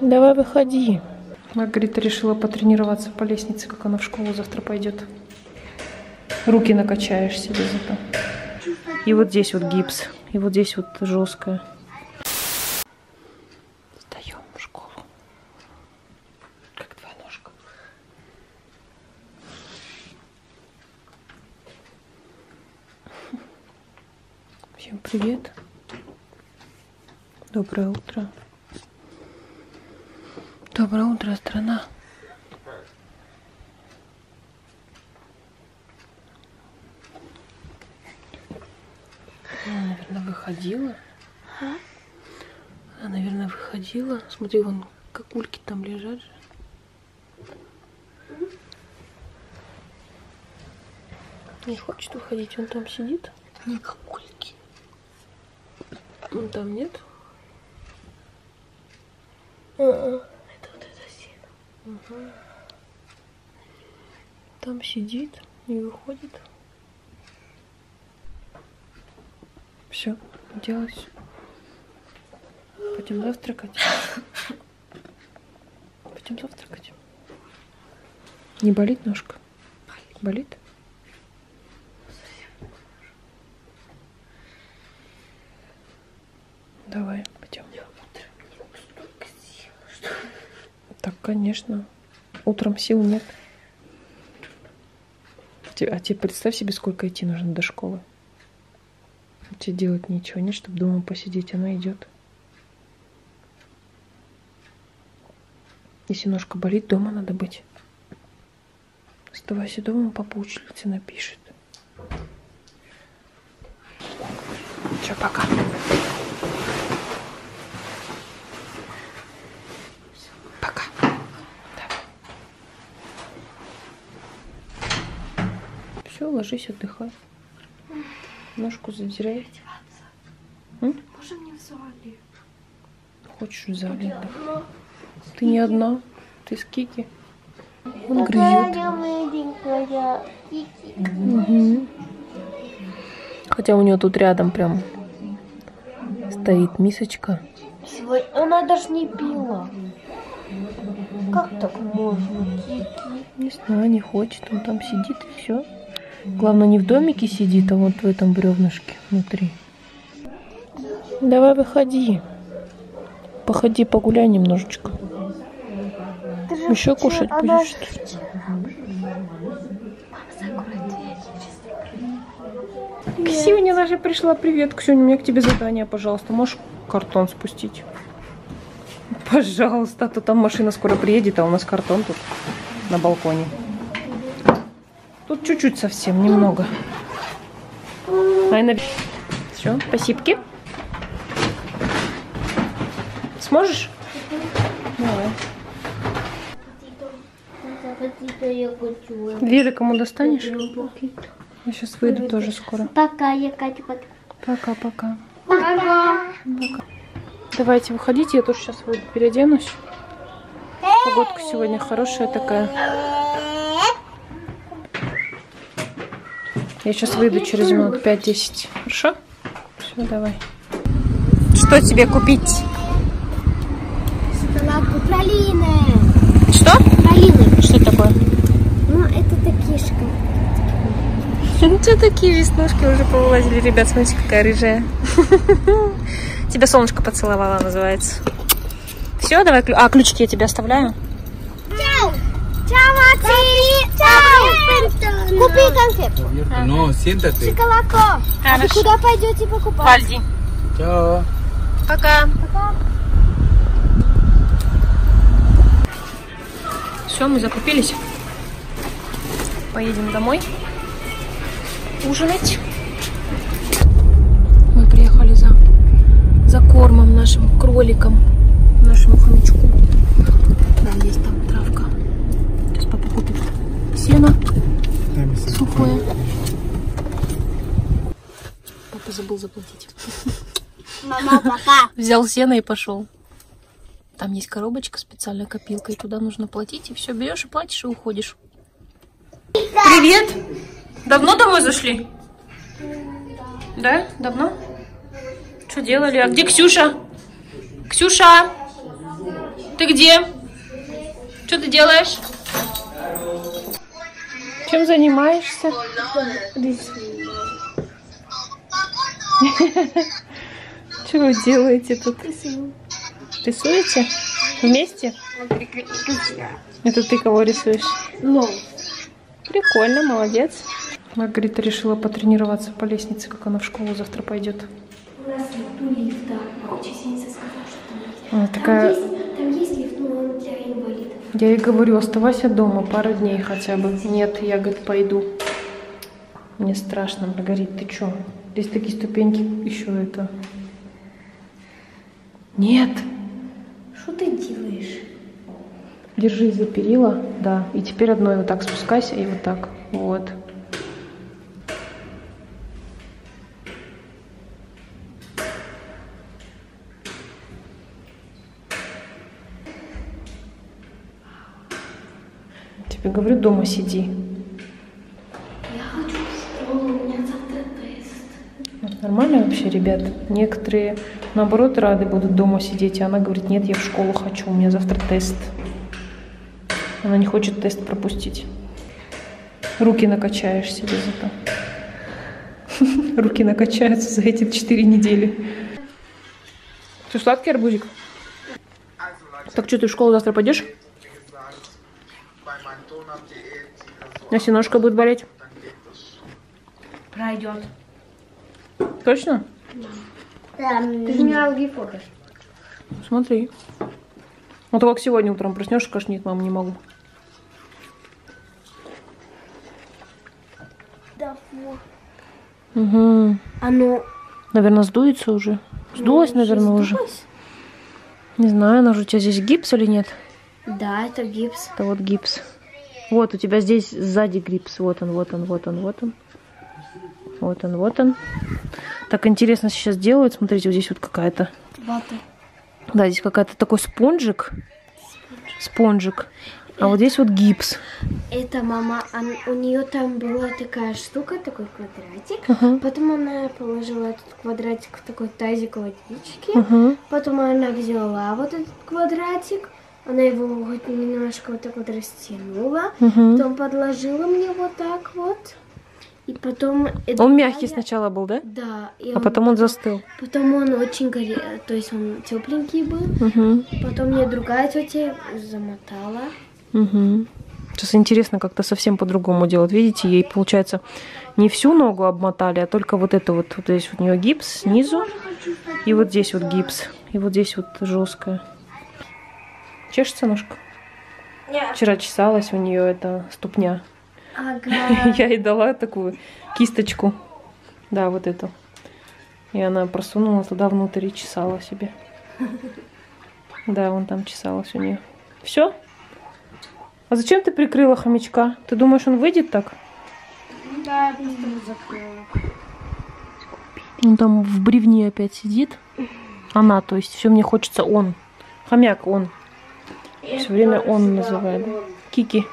Давай выходи. Маргарита решила потренироваться по лестнице, как она в школу завтра пойдет. Руки накачаешь себе зато. И вот здесь вот гипс. И вот здесь вот жесткое. Сдаем в школу. Как твоя ножка? Всем привет. Доброе утро. Доброе утро, страна. Она, наверное, выходила. Она, наверное, выходила. Смотри, вон какульки там лежат же. Не хочет выходить, он там сидит. Не какульки. Он там нет. Это сено. Там сидит, не выходит. Все, делать. Пойдем завтракать. Пойдем завтракать. Не болит ножка? Болит? Давай, пойдем. Так, конечно. Утром сил нет. А тебе представь себе, сколько идти нужно до школы. Тебе делать ничего нет, чтобы дома посидеть. Она идет. Если ножка болит, дома надо быть. Оставайся дома, папа учительнице напишет. Все. Пока. Все, ложись, отдыхай. Ножку задирай. М? Можем не в зале. Хочешь в зале отдыхай. Ты не одна, ты с Кики. Он грызет. Мгм. Хотя у нее тут рядом прям стоит мисочка. Сегодня она даже не пила. Как так можно, Кики? Не знаю, не хочет, он там сидит и все. Главное, не в домике сидит, а вот в этом бревнышке внутри. Давай выходи. Походи, погуляй немножечко. Ты Еще кушать она будешь, дверь. Ксюня даже пришла. Привет, Ксюня, у меня к тебе задание, пожалуйста. Можешь картон спустить? Пожалуйста, а то там машина скоро приедет, а у нас картон тут на балконе. Тут чуть-чуть совсем, немного. Айна, все, спасибо. Сможешь? Давай. Вера, кому достанешь? Я сейчас выйду тоже скоро. Пока, я Катя, пока. Пока-пока. Пока. Давайте выходите, я тоже сейчас выйду, переоденусь. Погодка сегодня хорошая такая. Я сейчас выйду через минут 5-10. Хорошо? Все, давай. Что тебе купить? Шоколадку пралины. Что? Пралины. Что такое? Ну, это такие шоколадки. Что такие веснушки уже повылазили, ребят, смотрите, какая рыжая. Тебя солнышко поцеловала, называется. Все, давай, ключ- а ключики я тебе оставляю. Чао. Чао, Мати. Чао. Купи конфетку. No, siéntate. Шоколадку. А вы куда пойдете покупать? Вальди. Chao. Пока. Пока. Все, мы закупились. Поедем домой ужинать. Мы приехали за, за кормом нашим кроликам, нашему хомячку. Да, есть там травка. Сейчас папа купит сено сухое. Папа забыл заплатить. Мама, пока. Взял сено и пошел. Там есть коробочка, специальная копилка, и туда нужно платить, и все, берешь и платишь, и уходишь. Привет! Давно домой зашли? Да? Давно? Что делали? А где Ксюша? Ксюша! Ты где? Что ты делаешь? Чем занимаешься? Что вы делаете тут? Рисуете? Вместе? Это ты кого рисуешь? Прикольно, молодец. Маргарита решила потренироваться по лестнице, как она в школу завтра пойдет. У нас нету лифта. Учительница сказала, что там есть. Она такая, Там есть, там есть лифт, но он для инвалидов. Я ей говорю, оставайся дома пару дней хотя бы. Нет, я, говорит, пойду. Мне страшно, Маргарита, ты чё? Здесь такие ступеньки, еще это... Нет, Что ты делаешь? держись за перила, да. И теперь одной вот так спускайся и вот так, вот. Тебе говорю, дома сиди. Я хочу в школу, у меня завтра тест. Нормально вообще, ребят? Некоторые, наоборот, рады будут дома сидеть, а она говорит, нет, я в школу хочу, у меня завтра тест. Она не хочет тест пропустить. Руки накачаешь себе зато. Руки накачаются за эти четыре недели. Что, сладкий арбузик? Так что, ты в школу завтра пойдешь? Если ножка будет болеть? Пройдет. Точно? Ты же мне алги фотошь. Смотри. Ну, то как сегодня утром проснешься, скажешь, нет, мам, не могу. Да, вот. Угу. Оно... Наверное, сдуется уже. Сдулась, наверное, уже. сдулось? Не знаю, она же у тебя здесь гипс или нет? Да, это гипс. Это вот гипс. Вот, у тебя здесь сзади гипс. Вот он, вот он, вот он, вот он. Вот он, вот он. Так интересно сейчас делают. Смотрите, вот здесь вот какая-то. Вата. Да, здесь какая-то такой спонжик. Спонжик. А вот здесь вот гипс. Это мама, он- у нее там была такая штука, такой квадратик. Ага. Потом она положила этот квадратик в такой тазик водички. Ага. Потом она взяла вот этот квадратик, она его вот немножко вот так вот растянула. Мгм. Потом подложила мне вот так вот. И потом... Он мягкий сначала был, да? Да. А потом он застыл. Потом он очень горе... То есть он тепленький был. Угу. Потом мне другая тетя замотала. Угу. Сейчас интересно, как-то совсем по-другому делать. Видите, ей, получается, не всю ногу обмотали, а только вот это вот. Вот здесь вот у нее гипс снизу, и вот здесь вот гипс, и вот здесь вот жесткая. Чешется ножка? Вчера чесалась у нее эта ступня. Ага. Я ей дала такую кисточку. Да, вот эту. И она просунула туда внутрь и чесала себе. Да, вон там чесалась у нее. Все? А зачем ты прикрыла хомячка? Ты думаешь, он выйдет так? Да, я просто закрыла. Он там в бревне опять сидит. Она, то есть, все мне хочется он. Хомяк он. Все время он называет. Кики.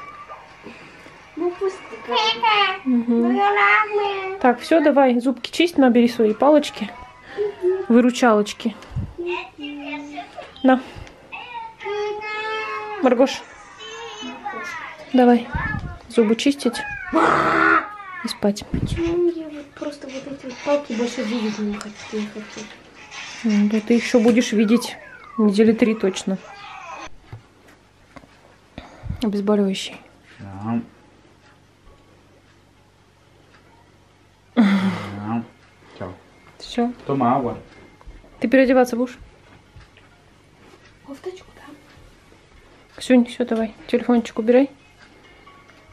Мгм. Так, все, давай, зубки чисть, набери свои палочки. Выручалочки. На. Маргош. Давай. Зубы чистить. И спать. Почему я вот просто вот эти вот палки больше видеть не хочу? Не хочу. М, Да ты еще будешь видеть недели три точно. Обезболивающий. Ja. Ciao. Все. Toma água. Ты переодеваться будешь? Кофточку, да? Ксюнь, все, давай. Телефончик убирай.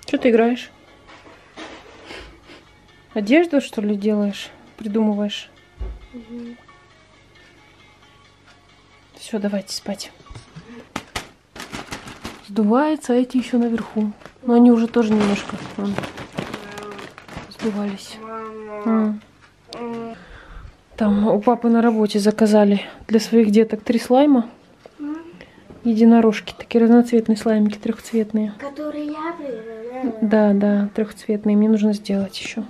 Что ты играешь? Одежду, что ли, делаешь? Придумываешь? Все, давайте спать. Сдувается, а эти еще наверху. Но они уже тоже немножко вон, сдувались. Там у папы на работе заказали для своих деток три слайма. Единорожки, такие разноцветные слаймики, трехцветные. Который я выбрала. Да, да, трехцветные. Мне нужно сделать еще.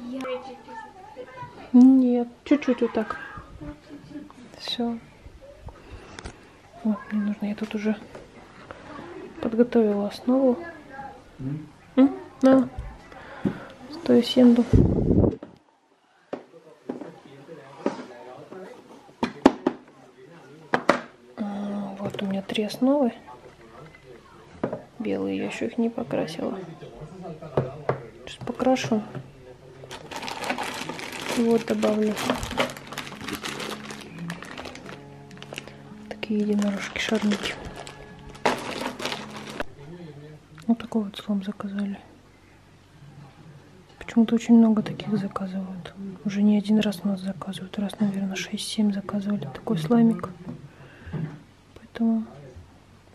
Нет, чуть-чуть вот так. Все. Вот, мне нужно, я тут уже Подготовила основу. М? На. Стой сенду. А, Вот у меня три основы. Белые, я еще их не покрасила. Сейчас покрашу. И вот добавлю. Такие единорожки, шарники. Вот такой вот слом заказали. Почему-то очень много таких заказывают. Уже не один раз у нас заказывают. Раз, наверное, 6-7 заказывали такой слаймик. Поэтому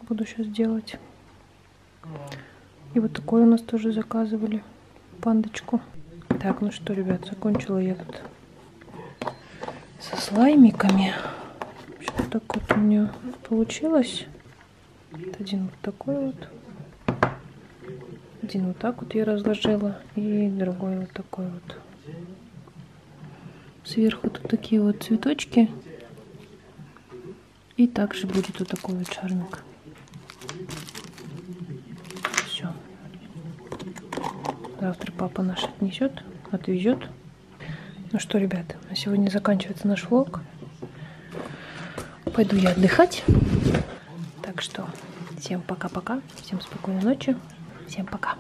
буду сейчас делать. И вот такой у нас тоже заказывали. Пандочку. Так, ну что, ребят, закончила я тут со слаймиками. Что так вот у меня получилось. Вот один вот такой вот. Один вот так вот я разложила. И другой вот такой вот. Сверху тут такие вот цветочки. И также будет вот такой вот шармик. Все. Завтра папа наш отнесет, отвезет. Ну что, ребят, на сегодня заканчивается наш влог. Пойду я отдыхать. Так что всем пока-пока, всем спокойной ночи, всем пока.